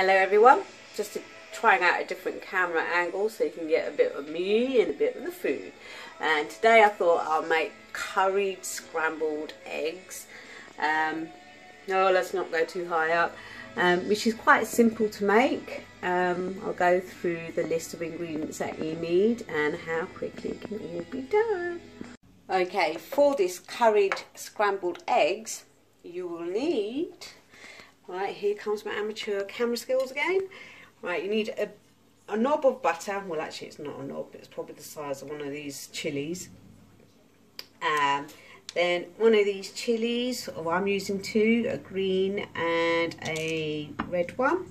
Hello everyone, just trying out a different camera angle so you can get a bit of me and a bit of the food. And today I thought I'll make curried scrambled eggs. Um, no, let's not go too high up. Um, which is quite simple to make. Um, I'll go through the list of ingredients that you need and how quickly it can all be done. Okay, for this curried scrambled eggs, you will need Right, here comes my amateur camera skills again. Right, you need a, a knob of butter. Well, actually, it's not a knob. It's probably the size of one of these chilies. Um, then one of these chilies, oh, I'm using two, a green and a red one.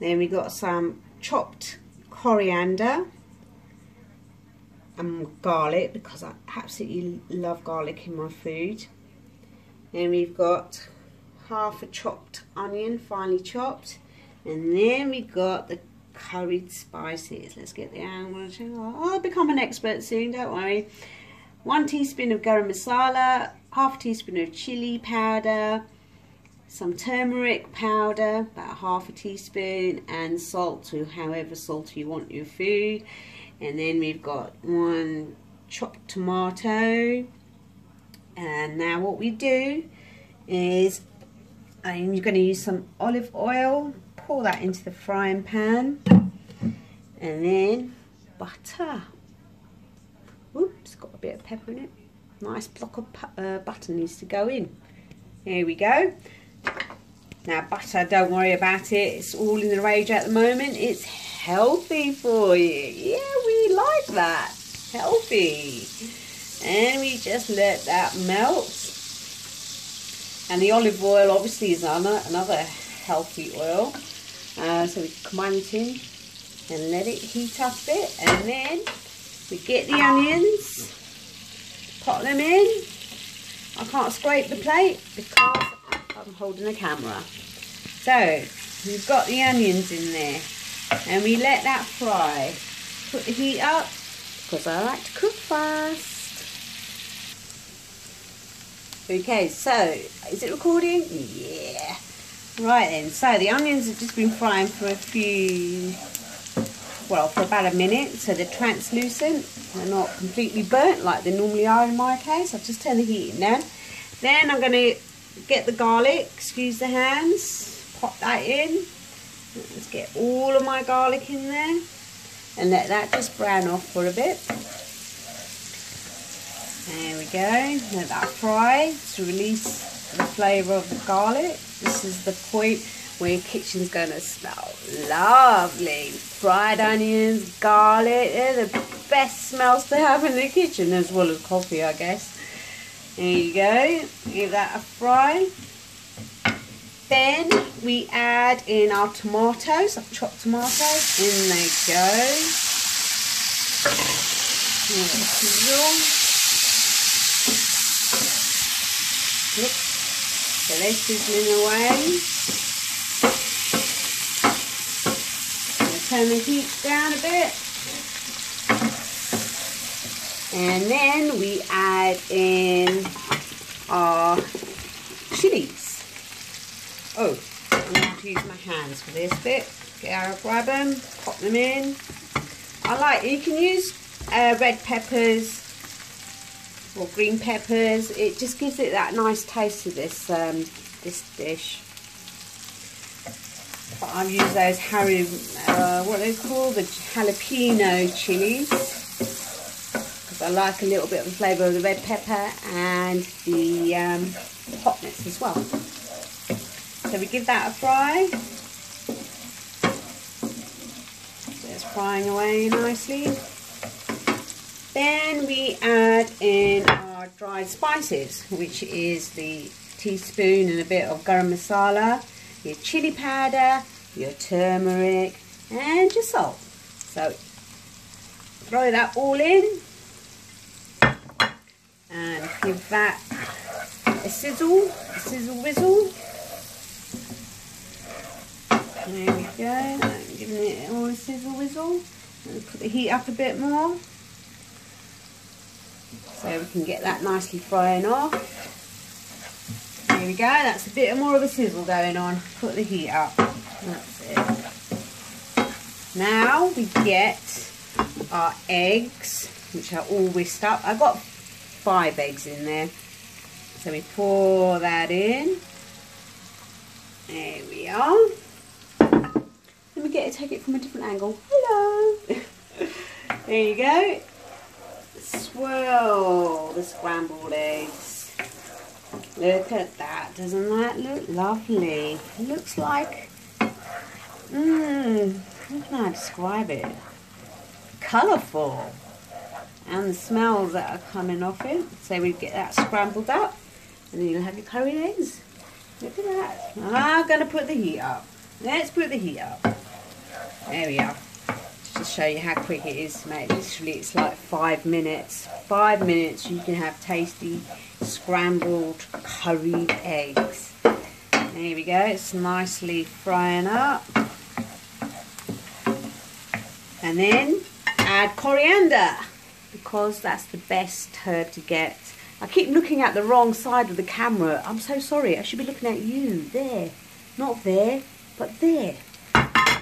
Then we got some chopped coriander and garlic because I absolutely love garlic in my food. Then we've got half a chopped onion, finely chopped. And then we got the curried spices. Let's get the angle. I'll become an expert soon, don't worry. One teaspoon of garam masala, half a teaspoon of chili powder, some turmeric powder, about half a teaspoon, and salt to however salty you want your food. And then we've got one chopped tomato. And now what we do is you're going to use some olive oil pour that into the frying pan and then butter. Oops got a bit of pepper in it. Nice block of uh, butter needs to go in. Here we go. Now butter don't worry about it. It's all in the rage at the moment. It's healthy for you. Yeah we like that. Healthy. And we just let that melt and the olive oil obviously is another healthy oil. Uh, so we combine it in and let it heat up a bit. And then we get the onions, pop them in. I can't scrape the plate because I'm holding the camera. So we've got the onions in there and we let that fry. Put the heat up because I like to cook fast. Okay, so is it recording? Yeah. Right then, so the onions have just been frying for a few, well, for about a minute, so they're translucent. They're not completely burnt like they normally are in my case. I've just turned the heat down. Then I'm going to get the garlic, excuse the hands, pop that in. Let's get all of my garlic in there and let that just brown off for a bit. There we go. Let that fry to release the flavour of the garlic. This is the point where your kitchen's going to smell lovely. Fried onions, garlic, they're the best smells to have in the kitchen as well as coffee, I guess. There you go. Give that a fry. Then we add in our tomatoes, chopped tomatoes. In they go. Look, so they're sizzling away. turn the heat down a bit. And then we add in our chilies. Oh, I'm going to use my hands for this bit. Get out, grab them, pop them in. I like, you can use uh, red peppers, or green peppers. It just gives it that nice taste to this um, this dish. But I've used those Harry, uh, what they called? The jalapeno chilies. Because I like a little bit of the flavour of the red pepper and the um, hotness as well. So we give that a fry. So it's frying away nicely. Then we add in our dried spices, which is the teaspoon and a bit of garam masala, your chili powder, your turmeric, and your salt. So throw that all in and give that a sizzle, a sizzle whizzle. There we go, I'm giving it all a sizzle whizzle. put the heat up a bit more so we can get that nicely frying off. There we go, that's a bit more of a sizzle going on. Put the heat up. That's it. Now we get our eggs, which are all whisked up. I've got five eggs in there. So we pour that in. There we are. Let me get it, take it from a different angle. Hello. there you go. Swirl the scrambled eggs. Look at that. Doesn't that look lovely? It looks like, mmm, how can I describe it? Colourful. And the smells that are coming off it. So we get that scrambled up. And then you'll have your curry eggs. Look at that. I'm going to put the heat up. Let's put the heat up. There we are. To show you how quick it is to make. Literally, it's like five minutes. Five minutes, you can have tasty scrambled curried eggs. There we go. It's nicely frying up. And then add coriander because that's the best herb to get I keep looking at the wrong side of the camera. I'm so sorry. I should be looking at you. There. Not there, but there.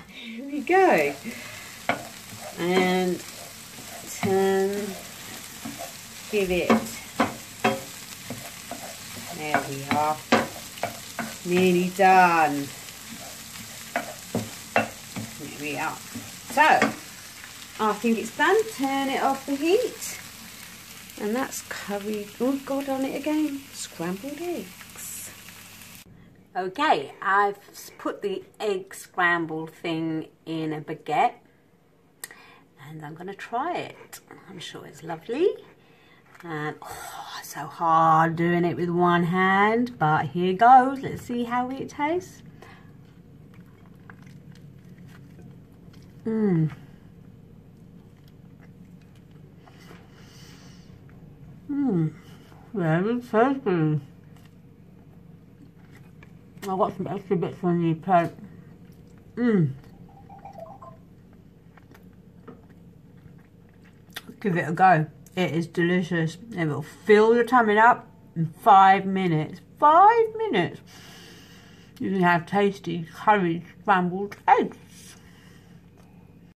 Here we go. And turn. Give it. There we are. Nearly done. There we are. So, I think it's done. Turn it off the heat. And that's curried, oh God, on it again, scrambled eggs. Okay, I've put the egg scramble thing in a baguette and I'm going to try it. I'm sure it's lovely. And oh, so hard doing it with one hand, but here goes. Let's see how it tastes. Mmm. Mmm, very tasty. I've got some extra bits on the plate. Mmm. Give it a go. It is delicious. It will fill your tummy up in five minutes. Five minutes. You can have tasty curry scrambled eggs.